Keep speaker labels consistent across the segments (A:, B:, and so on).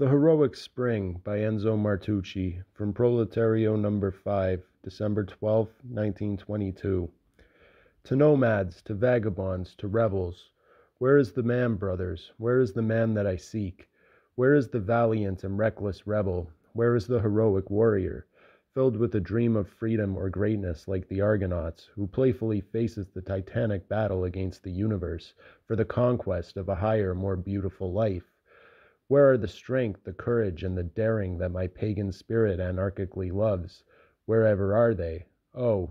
A: The Heroic Spring by Enzo Martucci from Proletario number 5, December 12, 1922. To nomads, to vagabonds, to rebels, where is the man, brothers? Where is the man that I seek? Where is the valiant and reckless rebel? Where is the heroic warrior, filled with a dream of freedom or greatness like the Argonauts, who playfully faces the titanic battle against the universe for the conquest of a higher, more beautiful life? Where are the strength, the courage, and the daring that my pagan spirit anarchically loves? Wherever are they? Oh,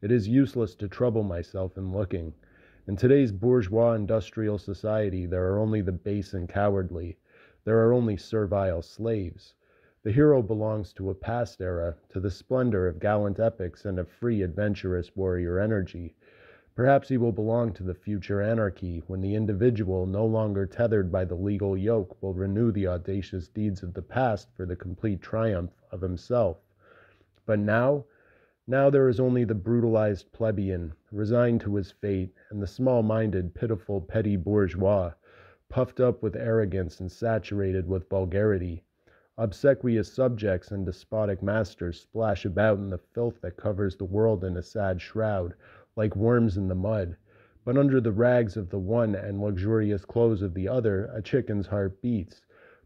A: it is useless to trouble myself in looking. In today's bourgeois industrial society, there are only the base and cowardly. There are only servile slaves. The hero belongs to a past era, to the splendor of gallant epics and of free, adventurous warrior energy. Perhaps he will belong to the future anarchy, when the individual, no longer tethered by the legal yoke, will renew the audacious deeds of the past for the complete triumph of himself. But now, now there is only the brutalized plebeian, resigned to his fate, and the small minded, pitiful petty bourgeois, puffed up with arrogance and saturated with vulgarity. Obsequious subjects and despotic masters splash about in the filth that covers the world in a sad shroud like worms in the mud, but under the rags of the one and luxurious clothes of the other a chicken's heart beats.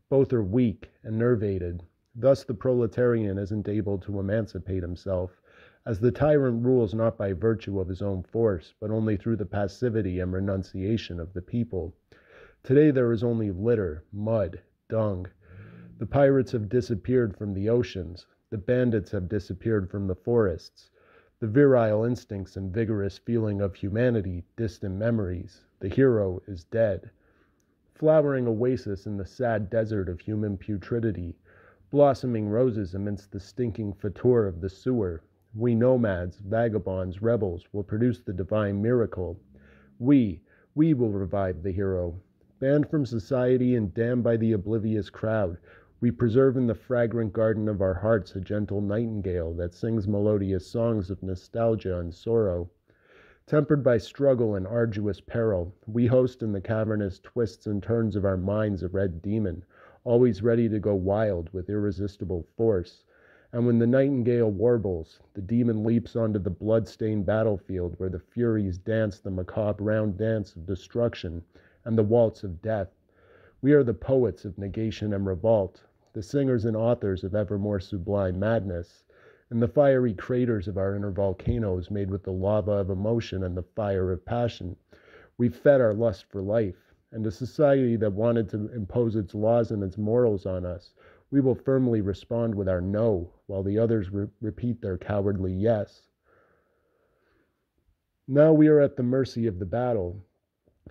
A: Both are weak and nervated. Thus the proletarian isn't able to emancipate himself, as the tyrant rules not by virtue of his own force, but only through the passivity and renunciation of the people. Today there is only litter, mud, dung. The pirates have disappeared from the oceans. The bandits have disappeared from the forests. The virile instincts and vigorous feeling of humanity, distant memories. The hero is dead. Flowering oasis in the sad desert of human putridity, blossoming roses amidst the stinking fetor of the sewer, we nomads, vagabonds, rebels will produce the divine miracle. We, we will revive the hero. Banned from society and damned by the oblivious crowd, we preserve in the fragrant garden of our hearts a gentle nightingale that sings melodious songs of nostalgia and sorrow. Tempered by struggle and arduous peril, we host in the cavernous twists and turns of our minds a red demon, always ready to go wild with irresistible force. And when the nightingale warbles, the demon leaps onto the blood-stained battlefield where the Furies dance the macabre round dance of destruction and the waltz of death. We are the poets of negation and revolt, the singers and authors of ever more sublime madness, and the fiery craters of our inner volcanoes made with the lava of emotion and the fire of passion. We fed our lust for life, and a society that wanted to impose its laws and its morals on us, we will firmly respond with our no, while the others re- repeat their cowardly yes. Now we are at the mercy of the battle,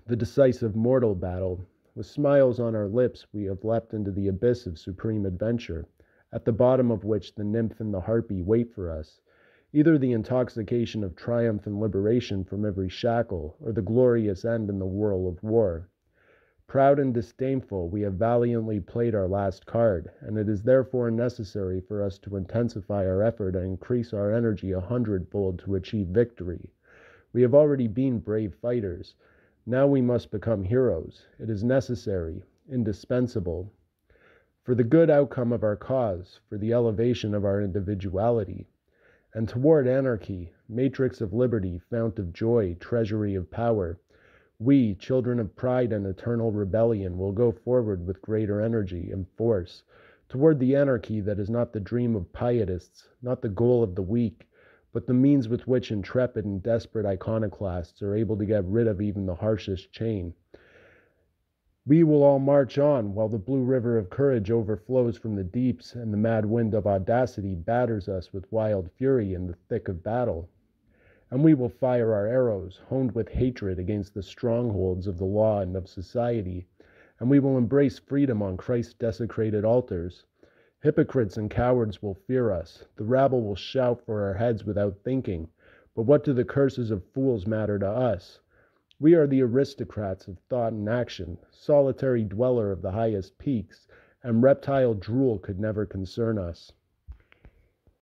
A: the decisive mortal battle, with smiles on our lips, we have leapt into the abyss of supreme adventure, at the bottom of which the nymph and the harpy wait for us, either the intoxication of triumph and liberation from every shackle, or the glorious end in the whirl of war. Proud and disdainful, we have valiantly played our last card, and it is therefore necessary for us to intensify our effort and increase our energy a hundredfold to achieve victory. We have already been brave fighters. Now we must become heroes. It is necessary, indispensable. For the good outcome of our cause, for the elevation of our individuality. And toward anarchy, matrix of liberty, fount of joy, treasury of power, we, children of pride and eternal rebellion, will go forward with greater energy and force toward the anarchy that is not the dream of pietists, not the goal of the weak, but the means with which intrepid and desperate iconoclasts are able to get rid of even the harshest chain. We will all march on while the blue river of courage overflows from the deeps and the mad wind of audacity batters us with wild fury in the thick of battle. And we will fire our arrows, honed with hatred against the strongholds of the law and of society, and we will embrace freedom on Christ's desecrated altars. Hypocrites and cowards will fear us. The rabble will shout for our heads without thinking. But what do the curses of fools matter to us? We are the aristocrats of thought and action, solitary dweller of the highest peaks, and reptile drool could never concern us.